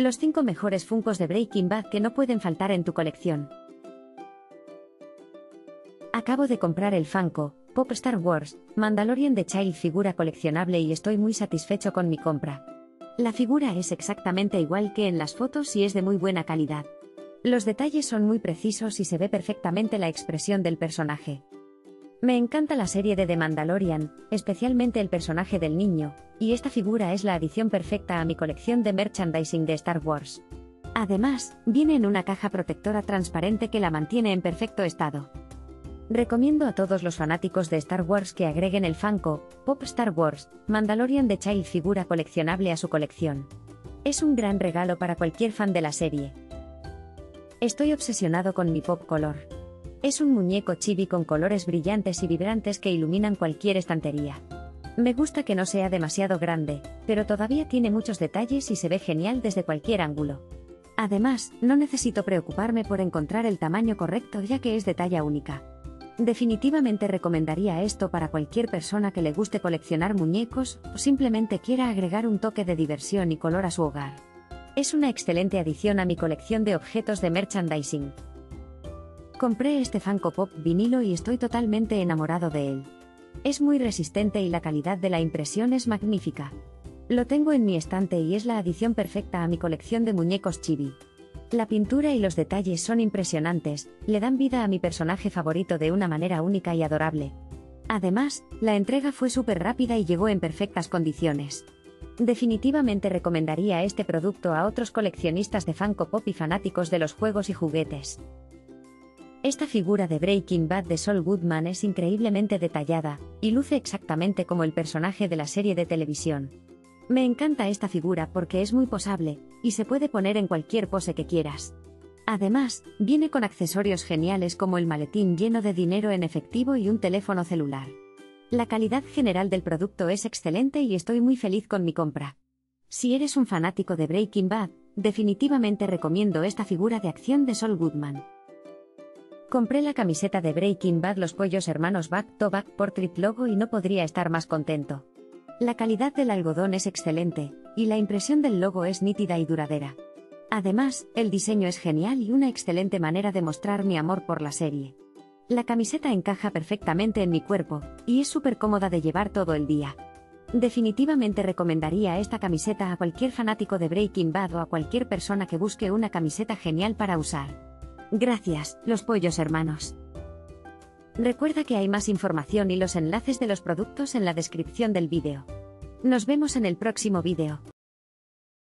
Los 5 mejores Funcos de Breaking Bad que no pueden faltar en tu colección. Acabo de comprar el Funko, Pop Star Wars, Mandalorian de Child figura coleccionable y estoy muy satisfecho con mi compra. La figura es exactamente igual que en las fotos y es de muy buena calidad. Los detalles son muy precisos y se ve perfectamente la expresión del personaje. Me encanta la serie de The Mandalorian, especialmente el personaje del niño, y esta figura es la adición perfecta a mi colección de merchandising de Star Wars. Además, viene en una caja protectora transparente que la mantiene en perfecto estado. Recomiendo a todos los fanáticos de Star Wars que agreguen el Funko, Pop Star Wars, Mandalorian de Child figura coleccionable a su colección. Es un gran regalo para cualquier fan de la serie. Estoy obsesionado con mi Pop Color. Es un muñeco chibi con colores brillantes y vibrantes que iluminan cualquier estantería. Me gusta que no sea demasiado grande, pero todavía tiene muchos detalles y se ve genial desde cualquier ángulo. Además, no necesito preocuparme por encontrar el tamaño correcto ya que es de talla única. Definitivamente recomendaría esto para cualquier persona que le guste coleccionar muñecos o simplemente quiera agregar un toque de diversión y color a su hogar. Es una excelente adición a mi colección de objetos de merchandising. Compré este Funko Pop vinilo y estoy totalmente enamorado de él. Es muy resistente y la calidad de la impresión es magnífica. Lo tengo en mi estante y es la adición perfecta a mi colección de muñecos chibi. La pintura y los detalles son impresionantes, le dan vida a mi personaje favorito de una manera única y adorable. Además, la entrega fue súper rápida y llegó en perfectas condiciones. Definitivamente recomendaría este producto a otros coleccionistas de Funko Pop y fanáticos de los juegos y juguetes. Esta figura de Breaking Bad de Sol Goodman es increíblemente detallada, y luce exactamente como el personaje de la serie de televisión. Me encanta esta figura porque es muy posable, y se puede poner en cualquier pose que quieras. Además, viene con accesorios geniales como el maletín lleno de dinero en efectivo y un teléfono celular. La calidad general del producto es excelente y estoy muy feliz con mi compra. Si eres un fanático de Breaking Bad, definitivamente recomiendo esta figura de acción de Sol Goodman. Compré la camiseta de Breaking Bad Los Pollos Hermanos Back to Back Portrait Logo y no podría estar más contento. La calidad del algodón es excelente, y la impresión del logo es nítida y duradera. Además, el diseño es genial y una excelente manera de mostrar mi amor por la serie. La camiseta encaja perfectamente en mi cuerpo, y es súper cómoda de llevar todo el día. Definitivamente recomendaría esta camiseta a cualquier fanático de Breaking Bad o a cualquier persona que busque una camiseta genial para usar. Gracias, los pollos hermanos. Recuerda que hay más información y los enlaces de los productos en la descripción del vídeo. Nos vemos en el próximo vídeo.